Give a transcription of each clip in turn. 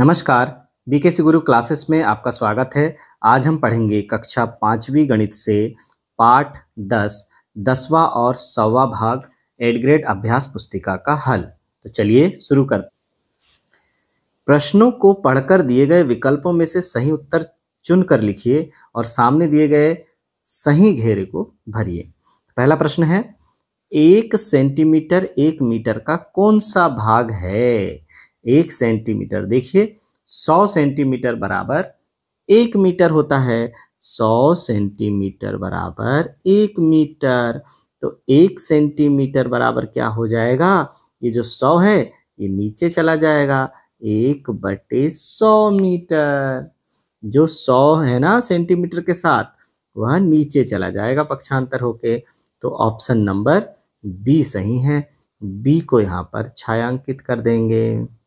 नमस्कार बीके सी गुरु क्लासेस में आपका स्वागत है। आज हम पढ़ेंगे कक्षा पांचवी गणित से पाठ दस, दसवां और सवा भाग एड ग्रेड अभ्यास पुस्तिका का हल। तो चलिए शुरू कर। प्रश्नों को पढ़कर दिए गए विकल्पों में से सही उत्तर चुनकर लिखिए और सामने दिए गए सही घेरे को भरिए। पहला प्रश्न है, एक सेंटीमीटर एक मीटर का कौन सा भाग है? एक सेंटीमीटर, देखिए, सौ सेंटीमीटर बराबर एक मीटर होता है। सौ सेंटीमीटर बराबर एक मीटर। तो एक सेंटीमीटर बराबर क्या हो जाएगा? ये जो सौ है, ये नीचे चला जाएगा। एक बटे सौ मीटर। जो सौ है ना सेंटीमीटर के साथ, वह नीचे चला जाएगा पक्षांतर होके। तो ऑप्शन नंबर बी सही है। बी को यहाँ पर छायांकित कर देंगे।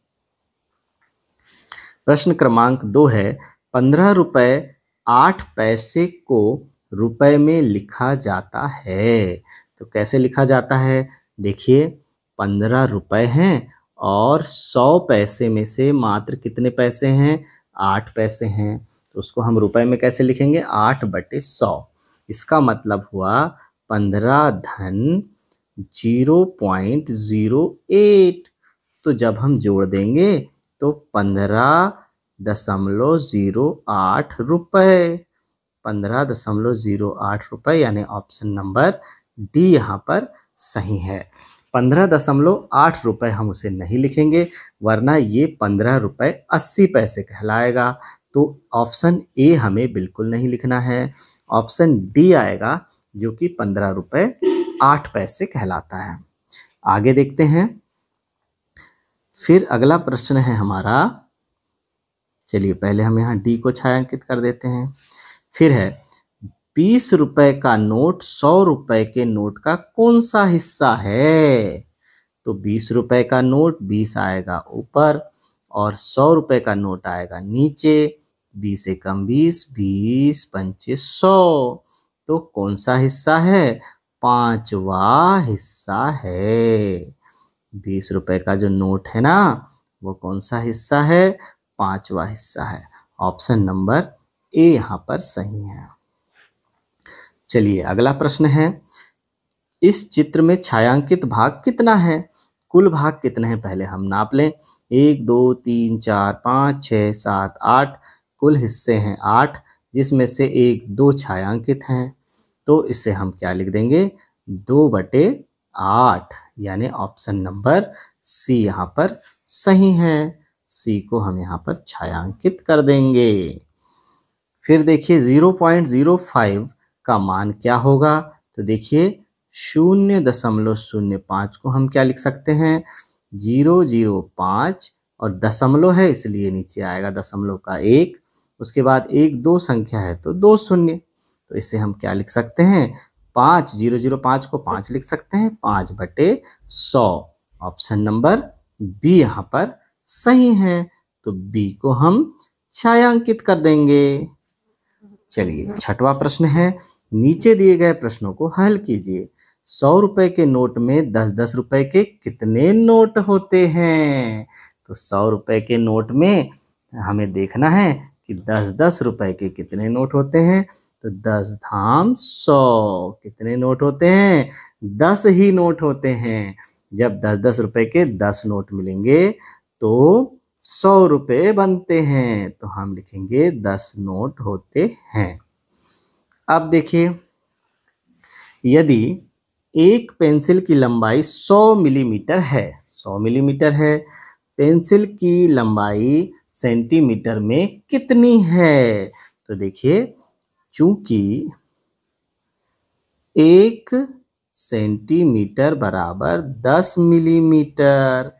प्रश्न क्रमांक दो है, पंद्रह रुपये आठ पैसे को रुपए में लिखा जाता है। तो कैसे लिखा जाता है? देखिए, पंद्रह रुपए हैं और सौ पैसे में से मात्र कितने पैसे हैं? आठ पैसे हैं। तो उसको हम रुपए में कैसे लिखेंगे? आठ बटे सौ। इसका मतलब हुआ पंद्रह धन ज़ीरो पॉइंट ज़ीरो एट। तो जब हम जोड़ देंगे तो पंद्रह दशमलव ज़ीरो आठ रुपये पंद्रह दशमलव ज़ीरो आठ रुपये यानी ऑप्शन नंबर डी यहाँ पर सही है। पंद्रह दशमलव आठ रुपये हम उसे नहीं लिखेंगे, वरना ये पंद्रह रुपये अस्सी पैसे कहलाएगा। तो ऑप्शन ए हमें बिल्कुल नहीं लिखना है। ऑप्शन डी आएगा जो कि पंद्रह रुपये आठ पैसे कहलाता है। आगे देखते हैं। फिर अगला प्रश्न है हमारा, चलिए पहले हम यहाँ डी को छायांकित कर देते हैं। फिर है, बीस रुपए का नोट सौ रुपए के नोट का कौन सा हिस्सा है? तो बीस रुपए का नोट बीस आएगा ऊपर और सौ रुपए का नोट आएगा नीचे, बीस एकम बीस बीस पंचे सौ। तो कौन सा हिस्सा है? पांचवा हिस्सा है। बीस रुपए का जो नोट है ना, वो कौन सा हिस्सा है? पांचवा हिस्सा है। ऑप्शन नंबर ए यहाँ पर सही है। चलिए, अगला प्रश्न है, इस चित्र में छायांकित भाग कितना है? कुल भाग कितने हैं? पहले हम नाप लें। एक, दो, तीन, चार, पाँच छ सात, आठ, कुल हिस्से हैं आठ, जिसमें से एक, दो छायांकित हैं। तो इसे हम क्या लिख देंगे? दो बटे आठ, यानी ऑप्शन नंबर सी यहाँ पर सही है। सी को हम यहाँ पर छायांकित कर देंगे। फिर देखिए ज़ीरो पॉइंट ज़ीरो फाइव का मान क्या होगा? तो देखिए शून्य दशमलव शून्य पाँच को हम क्या लिख सकते हैं? ज़ीरो ज़ीरो पाँच और दशमलव है, इसलिए नीचे आएगा दशमलव का एक। उसके बाद एक दो संख्या है तो दो शून्य। तो इसे हम क्या लिख सकते हैं? पाँच, ज़ीरो ज़ीरो, पाँच को पाँच लिख सकते हैं। पाँच बटे सौ। ऑप्शन नंबर बी यहाँ पर सही है। तो बी को हम छायांकित कर देंगे। चलिए, छठवा प्रश्न है। नीचे दिए गए प्रश्नों को हल कीजिए। सौ रुपए के नोट में दस दस रुपए के कितने नोट होते हैं? तो सौ रुपए के नोट में हमें देखना है कि दस दस रुपए के कितने नोट होते हैं। तो दस धाम सौ। कितने नोट होते हैं? दस ही नोट होते हैं। जब दस दस रुपए के दस नोट मिलेंगे तो सौ रुपये बनते हैं। तो हम लिखेंगे दस नोट होते हैं। अब देखिए, यदि एक पेंसिल की लंबाई 100 मिलीमीटर है 100 मिलीमीटर है, पेंसिल की लंबाई सेंटीमीटर में कितनी है? तो देखिए चूँकि एक सेंटीमीटर बराबर 10 मिलीमीटर।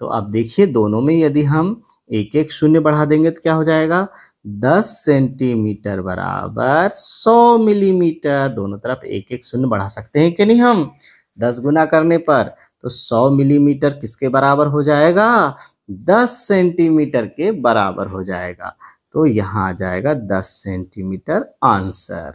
तो अब देखिए, दोनों में यदि हम एक एक शून्य बढ़ा देंगे तो क्या हो जाएगा? दस सेंटीमीटर बराबर सौ मिलीमीटर। दोनों तरफ़ एक एक शून्य बढ़ा सकते हैं कि नहीं हम? दस गुना करने पर तो सौ मिलीमीटर किसके बराबर हो जाएगा? दस सेंटीमीटर के बराबर हो जाएगा। तो यहाँ आ जाएगा दस सेंटीमीटर आंसर।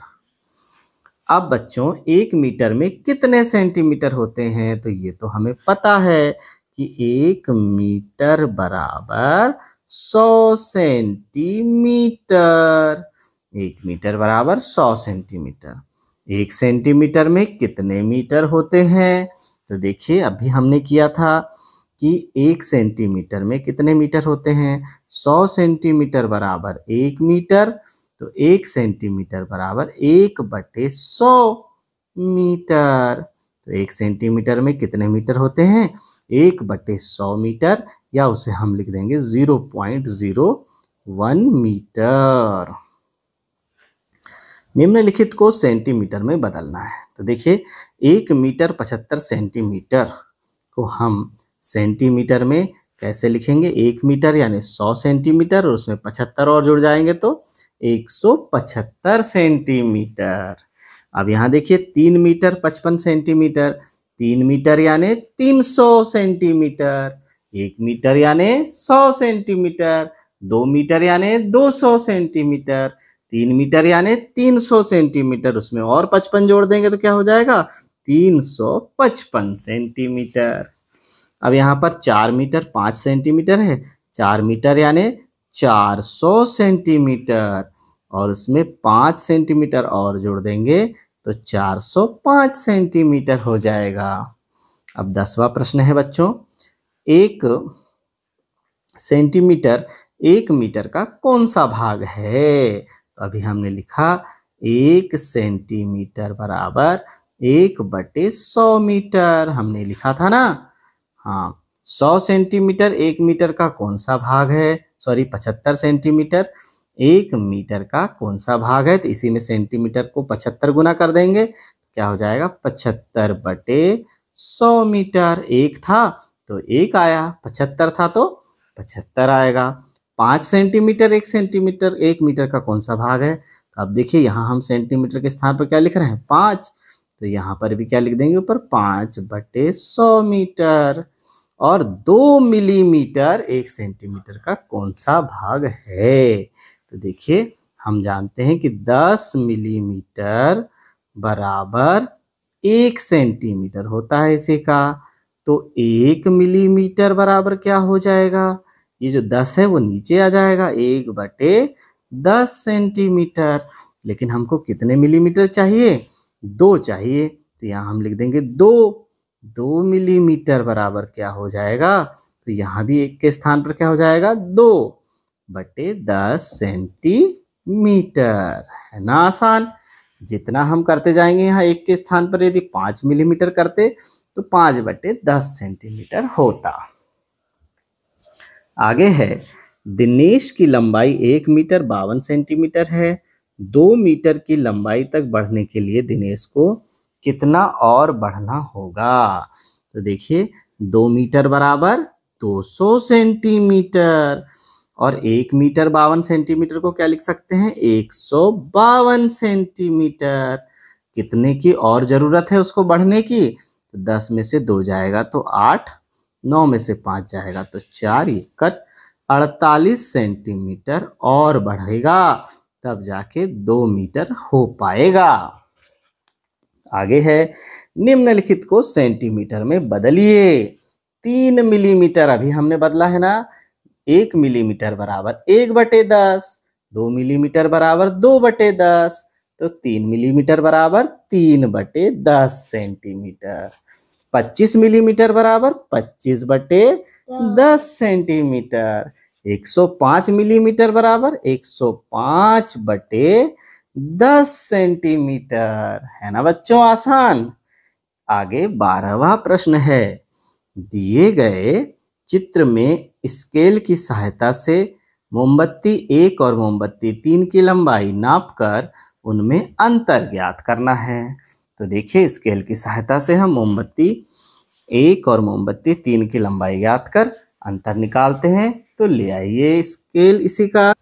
अब बच्चों, एक मीटर में कितने सेंटीमीटर होते हैं? तो ये तो हमें पता है कि एक मीटर बराबर सौ सेंटीमीटर। एक मीटर बराबर सौ सेंटीमीटर। एक सेंटीमीटर में कितने मीटर होते हैं? तो देखिए, अभी हमने किया था कि एक सेंटीमीटर में कितने मीटर होते हैं? सौ सेंटीमीटर बराबर एक मीटर तो एक सेंटीमीटर बराबर एक बटे सौ मीटर। तो एक सेंटीमीटर में कितने मीटर होते हैं? एक बटे सौ मीटर, या उसे हम लिख देंगे zero point zero one metre. निम्नलिखित को सेंटीमीटर में बदलना है। तो देखिए, एक मीटर पचहत्तर सेंटीमीटर को हम सेंटीमीटर में कैसे लिखेंगे? एक मीटर यानी सौ सेंटीमीटर और उसमें पचहत्तर और जुड़ जाएँगे तो एक सौ पचहत्तर सेंटीमीटर। अब यहाँ देखिए, तीन मीटर पचपन सेंटीमीटर, तीन मीटर यानी तीन सौ सेंटीमीटर, एक मीटर यानी सौ सेंटीमीटर, दो मीटर यानी दो सौ सेंटीमीटर, तीन मीटर यानी तीन सौ सेंटीमीटर, उसमें और पचपन जोड़ देंगे तो क्या हो जाएगा? तीन सौ पचपन सेंटीमीटर। अब यहाँ पर चार मीटर पाँच सेंटीमीटर है। चार मीटर यानी चार सौ सेंटीमीटर। और उसमें पाँच सेंटीमीटर और जोड़ देंगे तो चार सौ पाँच सेंटीमीटर हो जाएगा। अब दसवा प्रश्न है बच्चों, एक सेंटीमीटर एक मीटर का कौन सा भाग है? तो अभी हमने लिखा एक सेंटीमीटर बराबर एक बटे सौ मीटर। हमने लिखा था ना हाँ सौ सेंटीमीटर एक मीटर का कौन सा भाग है? सॉरी पचहत्तर सेंटीमीटर एक मीटर का कौन सा भाग है? तो इसी में सेंटीमीटर को पचहत्तर गुना कर देंगे क्या हो जाएगा? पचहत्तर बटे सौ मीटर एक था तो एक आया, पचहत्तर था तो पचहत्तर आएगा। पाँच सेंटीमीटर, एक सेंटीमीटर, एक मीटर का कौन सा भाग है? तो अब देखिए, यहाँ हम सेंटीमीटर के स्थान पर क्या लिख रहे हैं? पाँच। तो यहाँ पर भी क्या लिख देंगे ऊपर? पाँच बटे सौ मीटर। और दो मिलीमीटर, एक सेंटीमीटर का कौन सा भाग है? तो देखिए, हम जानते हैं कि दस मिलीमीटर बराबर एक सेंटीमीटर होता है इसी का। तो एक मिलीमीटर बराबर क्या हो जाएगा? ये जो दस है, वो नीचे आ जाएगा, एक बटे दस सेंटीमीटर। लेकिन हमको कितने मिलीमीटर चाहिए? दो चाहिए। तो यहाँ हम लिख देंगे दो। दो मिलीमीटर बराबर क्या हो जाएगा? तो यहाँ भी एक के स्थान पर क्या हो जाएगा? दो बटे दस सेंटीमीटर। है ना आसान? जितना हम करते जाएँगे यहाँ एक के स्थान पर, यदि पाँच मिलीमीटर करते तो पाँच बटे दस सेंटीमीटर होता। आगे है, दिनेश की लंबाई एक मीटर बावन सेंटीमीटर है। दो मीटर की लंबाई तक बढ़ने के लिए दिनेश को कितना और बढ़ना होगा? तो देखिए, दो मीटर बराबर 200 सेंटीमीटर। और एक मीटर बावन सेंटीमीटर को क्या लिख सकते हैं? एक सौ बावन सेंटीमीटर। कितने की और ज़रूरत है उसको बढ़ने की? तो दस में से दो जाएगा तो आठ, नौ में से पाँच जाएगा तो चार इकट अड़तालीस सेंटीमीटर और बढ़ेगा। तब जाके दो मीटर हो पाएगा। आगे है। निम्नलिखित को सेंटीमीटर में बदलिए। तीन मिलीमीटर अभी हमने बदला है ना। एक मिलीमीटर बराबर एक बटे दस, दो मिलीमीटर बराबर दो बटे दस तो तीन मिलीमीटर बराबर तीन बटे दस सेंटीमीटर। पच्चीस मिलीमीटर बराबर पच्चीस बटे दस सेंटीमीटर। एक सौ पाँच मिलीमीटर बराबर एक सौ पाँच बटे दस सेंटीमीटर। है ना बच्चों, आसान। आगे बारहवा प्रश्न है। दिए गए चित्र में स्केल की सहायता से मोमबत्ती एक और मोमबत्ती तीन की लंबाई नापकर उनमें अंतर ज्ञात करना है। तो देखिए, स्केल की सहायता से हम मोमबत्ती एक और मोमबत्ती तीन की लंबाई ज्ञात कर अंतर निकालते हैं। तो ले आइए स्केल इसी का।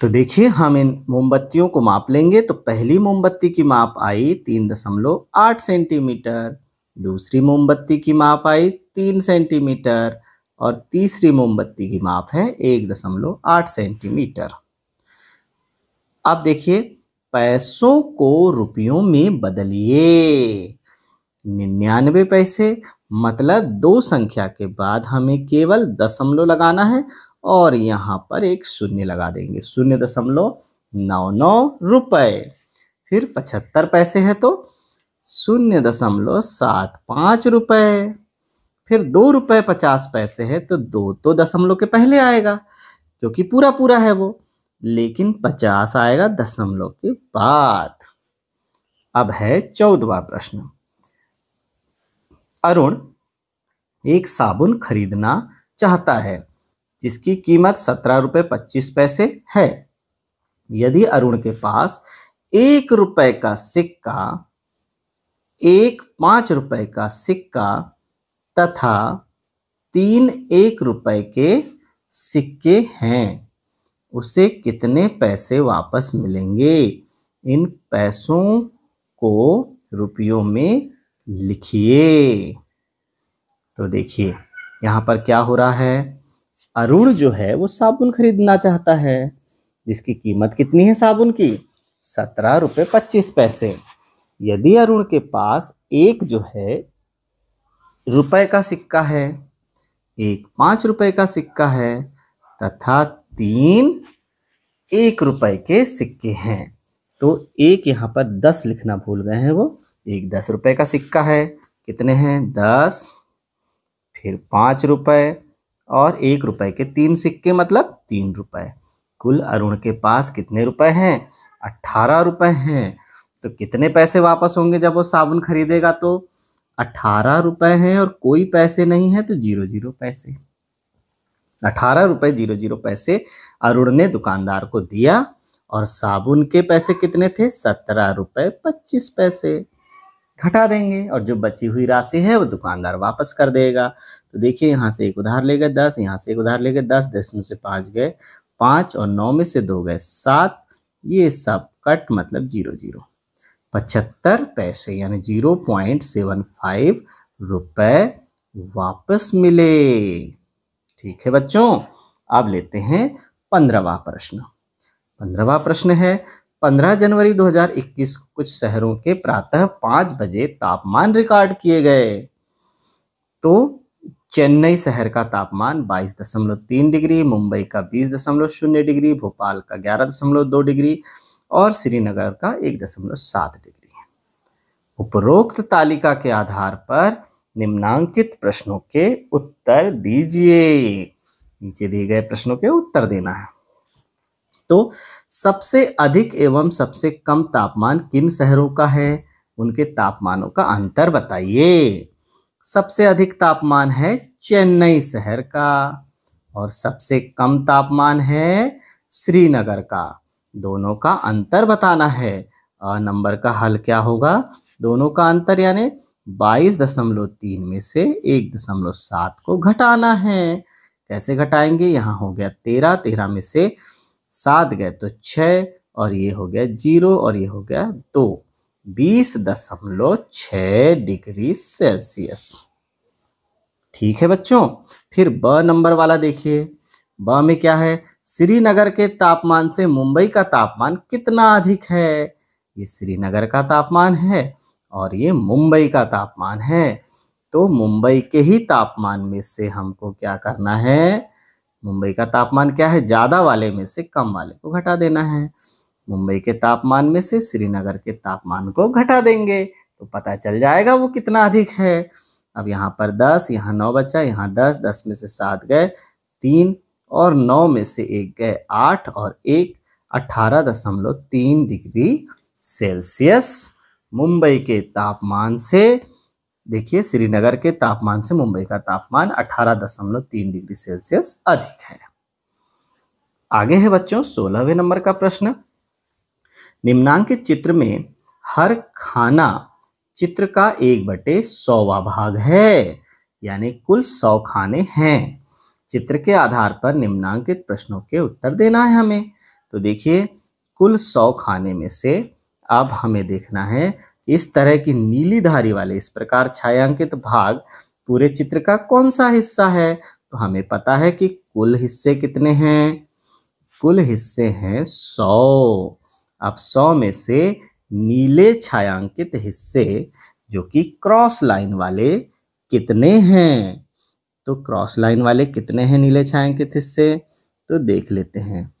तो देखिए, हम इन मोमबत्तियों को माप लेंगे। तो पहली मोमबत्ती की माप आई तीन दशमलव आठ सेंटीमीटर, दूसरी मोमबत्ती की माप आई तीन सेंटीमीटर और तीसरी मोमबत्ती की माप है एक दशमलव आठ सेंटीमीटर। अब देखिए, पैसों को रुपयों में बदलिए। निन्यानवे पैसे मतलब दो संख्या के बाद हमें केवल दशमलव लगाना है और यहाँ पर एक शून्य लगा देंगे। शून्य दशमलव नौ नौ रुपये फिर पचहत्तर पैसे है तो शून्य दशमलव सात पाँच रुपए। फिर दो रुपए पचास पैसे है तो दो तो दशमलव के पहले आएगा, क्योंकि पूरा पूरा है वो, लेकिन पचास आएगा दशमलव के बाद। अब है चौदवा प्रश्न। अरुण, एक साबुन खरीदना चाहता है। जिसकी कीमत सत्रह रुपये पच्चीस पैसे है। यदि अरुण के पास एक रुपए का सिक्का, एक पाँच रुपए का सिक्का तथा तीन एक रुपए के सिक्के हैं, उसे कितने पैसे वापस मिलेंगे? इन पैसों को रुपयों में लिखिए। तो देखिए, यहाँ पर क्या हो रहा है? अरुण जो है, वो साबुन खरीदना चाहता है। जिसकी कीमत कितनी है साबुन की? सत्रह रुपये पच्चीस पैसे। यदि अरुण के पास एक जो है, रुपए का सिक्का है, एक पाँच रुपए का सिक्का है, तथा तीन एक रुपए के सिक्के हैं तो एक यहाँ पर दस लिखना भूल गए हैं वो। एक दस रुपए का सिक्का है। कितने हैं? दस। फिर पाँच रुपए। और एक रुपए के तीन सिक्के मतलब तीन रुपए। कुल अरुण के पास कितने रुपए हैं? अट्ठारह रुपए हैं। तो कितने पैसे वापस होंगे जब वो साबुन खरीदेगा? तो अठारह रुपए हैं और कोई पैसे नहीं है तो ज़ीरो ज़ीरो पैसे। अठारह रुपए, ज़ीरो ज़ीरो पैसे अरुण ने दुकानदार को दिया और साबुन के पैसे कितने थे? सत्रह रुपए, पच्चीस पैसे। घटा देंगे और जो बची हुई राशि है वो दुकानदार वापस कर देगा। तो देखिए, यहाँ से एक उधार ले गए दस, यहाँ से एक उधार ले गए दस दस में से पाँच गए पाँच और नौ में से दो गए सात। ये सब कट मतलब ज़ीरो ज़ीरो। पचहत्तर पैसे यानी ज़ीरो पॉइंट सेवन फाइव रुपए वापस मिले। ठीक है बच्चों, अब लेते हैं पंद्रहवा प्रश्न। पंद्रहवा प्रश्न है पंद्रह जनवरी 2021 को कुछ शहरों के प्रातः पाँच बजे तापमान रिकॉर्ड किए गए। तो चेन्नई शहर का तापमान बाईस दशमलव तीन डिग्री, मुंबई का बीस दशमलव शून्य डिग्री, भोपाल का ग्यारह दशमलव दो डिग्री और श्रीनगर का एक दशमलव सात डिग्री है। उपरोक्त तालिका के आधार पर निम्नांकित प्रश्नों के उत्तर दीजिए। नीचे दिए गए प्रश्नों के उत्तर देना है। तो सबसे अधिक एवं सबसे कम तापमान किन शहरों का है? उनके तापमानों का अंतर बताइए। सबसे अधिक तापमान है चेन्नई शहर का और सबसे कम तापमान है श्रीनगर का। दोनों का अंतर बताना है। नंबर का हल क्या होगा? दोनों का अंतर यानी बाईस दशमलव तीन में से एक दशमलव सात को घटाना है। कैसे घटाएँगे? यहाँ हो गया तेरह तेरह में से सात गए तो छ और ये हो गया ज़ीरो, और ये हो गया दो। बीस दशमलव छ डिग्री सेल्सियस। ठीक है बच्चों, फिर ब नंबर वाला देखिए। ब में क्या है? श्रीनगर के तापमान से मुंबई का तापमान कितना अधिक है? ये श्रीनगर का तापमान है, और ये मुंबई का तापमान है। तो मुंबई के ही तापमान में से हमको क्या करना है? मुंबई का तापमान क्या है? ज़्यादा वाले में से कम वाले को घटा देना है। मुंबई के तापमान में से श्रीनगर के तापमान को घटा देंगे। तो पता चल जाएगा वो कितना अधिक है। अब यहाँ पर दस, यहाँ नौ बचा, यहाँ दस दस में से सात गए, तीन और नौ में से एक गए, आठ और एक, अठारह दशमलव तीन डिग्री सेल्सियस। मुंबई के तापमान से देखिए, श्रीनगर के तापमान से मुंबई का तापमान अठारह दशमलव तीन डिग्री सेल्सियस अधिक है। आगे है बच्चों, सोलहवें नंबर का प्रश्न। निम्नांकित चित्र में हर खाना चित्र का एक बटे सौवा भाग है, यानी कुल सौ खाने हैं। चित्र के आधार पर निम्नांकित प्रश्नों के उत्तर देना है हमें। तो देखिए, कुल सौ खाने में से अब हमें देखना है इस तरह की नीली धारी वाले इस प्रकार छायांकित भाग पूरे चित्र का कौन सा हिस्सा है? तो हमें पता है कि कुल हिस्से कितने हैं? कुल हिस्से हैं सौ। अब सौ में से नीले छायांकित हिस्से जो कि क्रॉस लाइन वाले कितने हैं? तो क्रॉस लाइन वाले कितने हैं नीले छायांकित हिस्से? तो देख लेते हैं।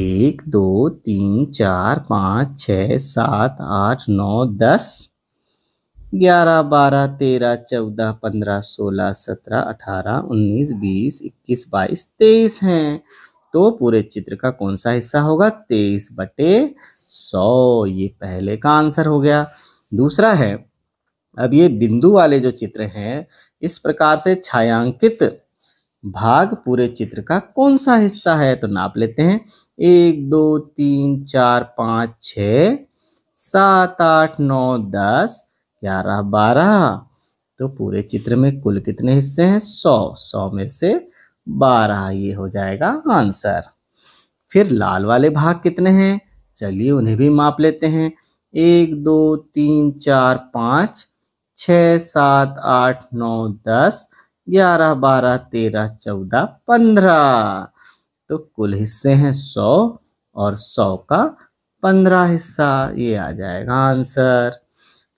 एक, दो, तीन, चार, पाँच, छ, सात, आठ, नौ, दस। ग्यारह, बारह, तेरह, चौदह, पंद्रह, सोलह, सत्रह, अठारह, उन्नीस, बीस, इक्कीस, बाईस, तेईस हैं। तो पूरे चित्र का कौन सा हिस्सा होगा? तेईस बटे सौ। ये पहले का आंसर हो गया। दूसरा है, अब ये बिंदु वाले जो चित्र हैं, इस प्रकार से छायांकित भाग पूरे चित्र का कौन सा हिस्सा है? तो नाप लेते हैं। एक, दो, तीन, चार, पाँच, छ, सात, आठ, नौ, दस, ग्यारह, बारह। तो पूरे चित्र में कुल कितने हिस्से हैं? सौ। सौ में से बारह, ये हो जाएगा आंसर। फिर लाल वाले भाग कितने हैं? चलिए उन्हें भी माप लेते हैं। एक, दो, तीन, चार, पाँच, छ, सात, आठ, नौ, दस, ग्यारह, बारह, तेरह, चौदह, पंद्रह। तो कुल हिस्से हैं सौ और सौ का पंद्रह हिस्सा। ये आ जाएगा आंसर।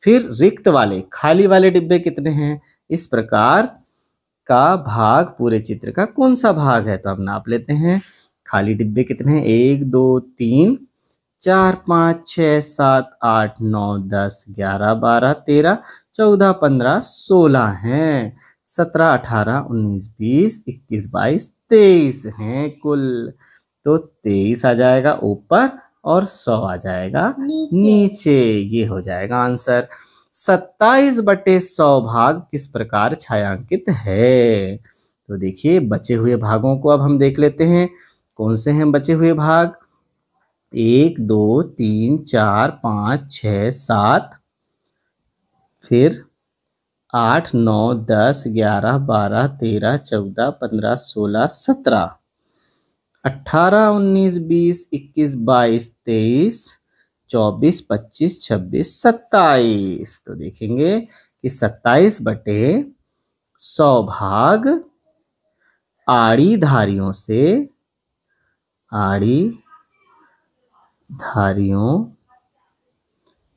फिर रिक्त वाले, खाली वाले डिब्बे कितने हैं? इस प्रकार का भाग, पूरे चित्र का कौन सा भाग है? तो हम नाप लेते हैं। खाली डिब्बे कितने हैं? एक, दो, तीन, चार, पाँच छ सात, आठ, नौ, दस, ग्यारह, बारह, तेरह, चौदह, पंद्रह, सोलह हैं। सत्रह अठारह उन्नीस बीस इक्कीस बाईस तेईस हैं कुल। तो तेईस आ जाएगा ऊपर और सौ आ जाएगा नीचे, नीचे। ये हो जाएगा आंसर। सत्ताईस बटे सौ भाग किस प्रकार छायांकित है? तो देखिए बचे हुए भागों को अब हम देख लेते हैं। कौन से हैं बचे हुए भाग? एक दो तीन चार पाँच छ सात फिर आठ, नौ, दस, ग्यारह, बारह, तेरह, चौदह, पंद्रह, सोलह, सत्रह। अट्ठारह उन्नीस, बीस, इक्कीस, बाईस, तेईस, चौबीस, पच्चीस, छब्बीस, सत्ताईस। तो देखेंगे कि सत्ताईस बटे सौ भाग आड़ी धारियों से आड़ी धारियों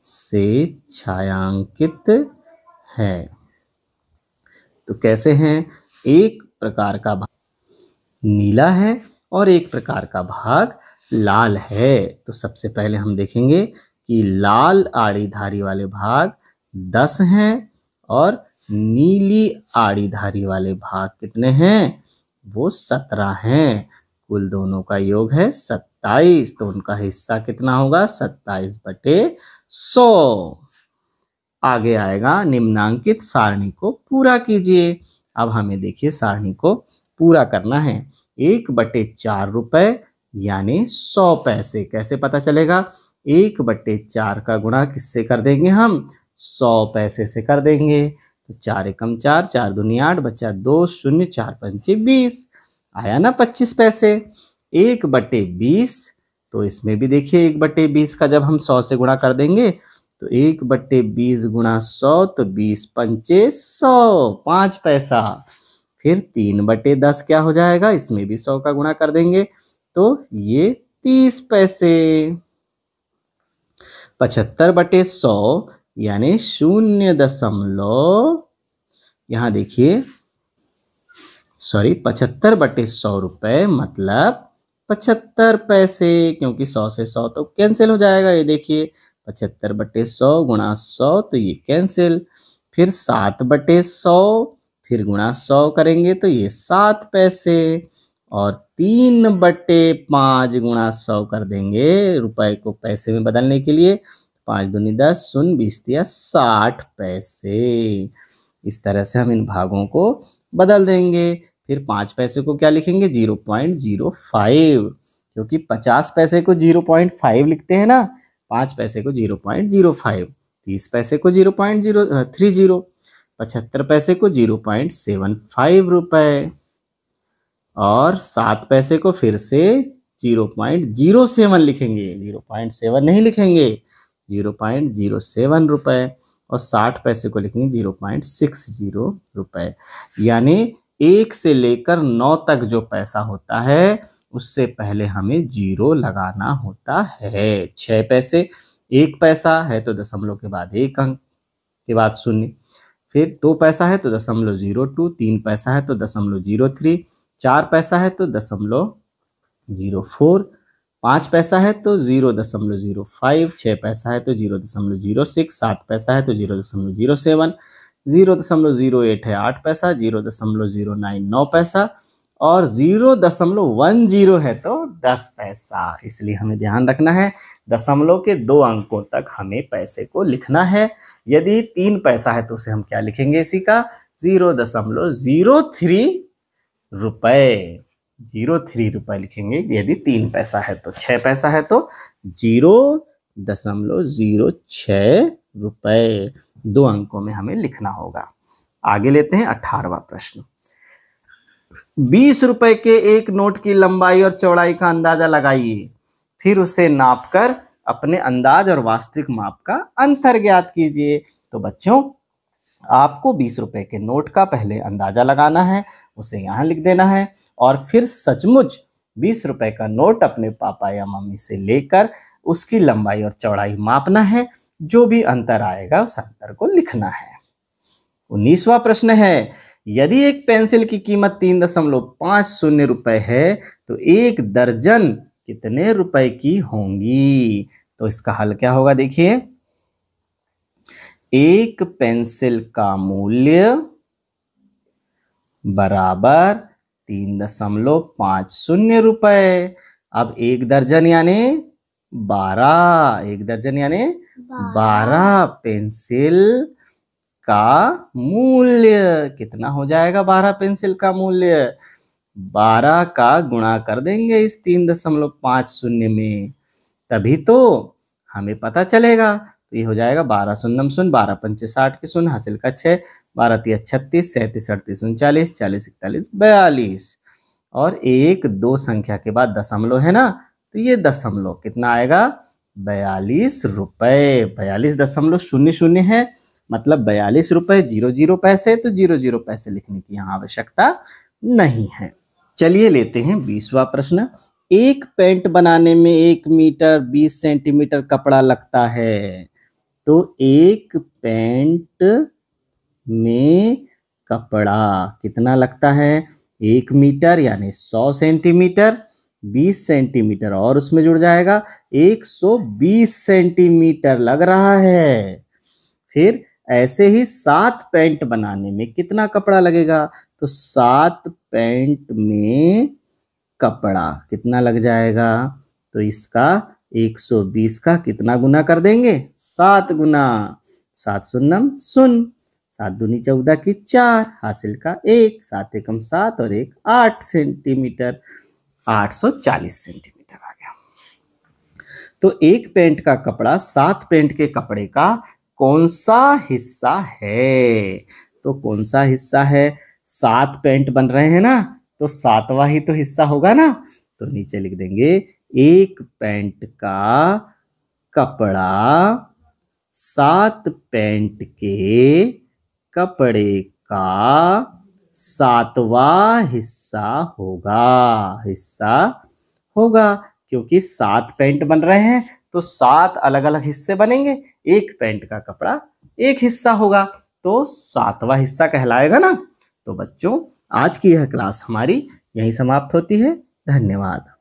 से छायांकित है। तो कैसे हैं? एक प्रकार का भाग नीला है और एक प्रकार का भाग लाल है। तो सबसे पहले हम देखेंगे कि लाल आड़ी धारी वाले भाग दस हैं और नीली आड़ी धारी वाले भाग कितने हैं? वो सत्रह हैं। कुल दोनों का योग है सत्ताईस। तो उनका हिस्सा कितना होगा? सत्ताईस बटे सौ। आगे आएगा निम्नांकित सारणी को पूरा कीजिए। अब हमें देखिए सारणी को पूरा करना है। एक बटे चार रुपए, यानी सौ पैसे। कैसे पता चलेगा? एक बटे चार का गुणा किससे कर देंगे हम? सौ पैसे से कर देंगे। तो चार एकम चार चार दुनिया आठ बच्चा दो, शून्य, चार पंचे बीस। आया ना पच्चीस पैसे। एक बटे बीस तो इसमें भी देखिए एक बटे बीस का जब हम सौ से गुणा कर देंगे तो एक बट्टे बीस गुणा सौ तो बीस पंचे सौ, पाँच पैसा। फिर तीन बटे दस क्या हो जाएगा? इसमें भी सौ का गुणा कर देंगे। तो ये तीस पैसे। पचहत्तर बटे सौ, यानी शून्य दशमलव, यहाँ देखिए सॉरी पचहत्तर बटे सौ रुपए मतलब पचहत्तर पैसे, क्योंकि सौ से सौ तो कैंसिल हो जाएगा, ये देखिए। पचहत्तर बटे सौ गुणा सौ तो ये कैंसिल फिर सात बटे सौ, फिर गुणा सौ करेंगे तो ये सात पैसे। और तीन बटे पाँच गुणा सौ कर देंगे रुपए को पैसे में बदलने के लिए। पाँच दूनी दस शून्य, बीस दिया साठ पैसे। इस तरह से हम इन भागों को बदल देंगे। फिर पाँच पैसे को क्या लिखेंगे? Zero point zero five. क्योंकि पचास पैसे को ज़ीरो पॉइंट फाइव लिखते हैं ना पाँच पैसे को ज़ीरो पॉइंट ज़ीरो फाइव, तीस पैसे को zero point zero three zero, पचहत्तर पैसे को ज़ीरो पॉइंट सेवन फाइव रुपए और सात पैसे को फिर से ज़ीरो पॉइंट ज़ीरो सेवन लिखेंगे। ज़ीरो पॉइंट सेवन नहीं लिखेंगे, ज़ीरो पॉइंट ज़ीरो सेवन रुपए और साठ पैसे को लिखेंगे ज़ीरो पॉइंट सिक्स ज़ीरो रुपए। यानी एक से लेकर नौ तक जो पैसा होता है उससे पहले हमें ज़ीरो लगाना होता है। छह पैसे, एक पैसा है तो दशमलव के बाद एक अंक के बाद शून्य। फिर दो पैसा है तो दशमलव ज़ीरो टू, तीन पैसा है तो दशमलव ज़ीरो थ्री, चार पैसा है तो दशमलव ज़ीरो फोर, पाँच पैसा है तो ज़ीरो दशमलव ज़ीरो फाइव छः पैसा है तो ज़ीरो दशमलव ज़ीरो सिक्स, सात पैसा है तो ज़ीरो दशमलव ज़ीरो सेवन, ज़ीरो दशमलव ज़ीरो एट है आठ पैसा, ज़ीरो दशमलव ज़ीरो नाइन नौ पैसा और ज़ीरो दशमलव वन ज़ीरो है तो दस पैसा। इसलिए हमें ध्यान रखना है, दशमलव के दो अंकों तक हमें पैसे को लिखना है। यदि तीन पैसा है तो उसे हम क्या लिखेंगे इसी का? ज़ीरो दशमलव ज़ीरो थ्री रुपये ज़ीरो थ्री रुपये लिखेंगे। यदि तीन पैसा है तो छह पैसा है तो ज़ीरो दशमलव ज़ीरो छ रुपये दो अंकों में हमें लिखना होगा। आगे लेते हैं अठारवा प्रश्न। बीस रुपए के एक नोट की लंबाई और चौड़ाई का अंदाज़ा लगाइए। फिर उसे नापकर अपने अंदाज और वास्तविक माप का अंतर ज्ञात कीजिए। तो बच्चों, आपको बीस रुपए के नोट का पहले अंदाज़ा लगाना है, उसे यहाँ लिख देना है और फिर सचमुच बीस रुपए का नोट अपने पापा या मम्मी से लेकर उसकी लंबाई और चौड़ाई मापना है। जो भी अंतर आएगा उस अंतर को लिखना है। उन्नीसवा प्रश्न है यदि एक पेंसिल की कीमत तीन दशमलव पाँच शून्य रुपए है तो एक दर्जन कितने रुपए की होंगी? तो इसका हल क्या होगा देखिए। एक पेंसिल का मूल्य बराबर तीन दशमलव पाँच शून्य रुपए। अब एक दर्जन यानी बारह एक दर्जन यानी बारह। पेंसिल का मूल्य? कितना हो जाएगा बारह पेंसिल का मूल्य? बारह का गुणा कर देंगे इस तीन दशमलव पाँच शून्य में। तभी तो हमें पता चलेगा। तो ये हो जाएगा बारह शून्यम शून्य, बारह पंचे साठ के शून्य, हासिल का छः, बारह तीस छत्तीस, सैंतीस, अड़तीस, उनचालीस, चालीस, इकतालीस, बयालीस। और एक, दो संख्या के बाद दशमलव है ना? तो ये दशमलव कितना आएगा? बयालीस रुपए। बयालीस दशमलव शून्य शून्य है। मतलब बयालीस रुपए, ज़ीरो ज़ीरो पैसे तो ज़ीरो ज़ीरो पैसे लिखने की यहाँ आवश्यकता नहीं है। चलिए लेते हैं बीसवा प्रश्न। एक पेंट बनाने में एक मीटर, बीस सेंटीमीटर कपड़ा लगता है। तो एक पेंट में कपड़ा कितना लगता है? एक मीटर यानी सौ सेंटीमीटर, बीस सेंटीमीटर और उसमें जुड़ जाएगा। एक सौ बीस सेंटीमीटर लग रहा है। फिर ऐसे ही सात पैंट बनाने में कितना कपड़ा लगेगा? तो सात पैंट में कपड़ा कितना लग जाएगा? तो इसका 120 का कितना गुना कर देंगे? सात गुना। सात सुन्नम सुन। सात दूनी चौदह की चार, हासिल का एक। सात एकम सात और एक आठ सेंटीमीटर। आठ सौ चालीस सेंटीमीटर आ गया। तो एक पेंट का कपड़ा सात पेंट के कपड़े का कौन सा हिस्सा है? तो कौन सा हिस्सा है? सात पेंट बन रहे हैं ना तो सातवा ही तो हिस्सा होगा ना। तो नीचे लिख देंगे, एक पेंट का कपड़ा, सात पेंट के कपड़े का सातवा हिस्सा होगा हिस्सा होगा। क्योंकि सात पेंट बन रहे हैं तो सात अलग अलग हिस्से बनेंगे। एक पैंट का कपड़ा एक हिस्सा होगा। तो सातवां हिस्सा कहलाएगा ना। तो बच्चों, आज की यह क्लास हमारी यही समाप्त होती है। धन्यवाद।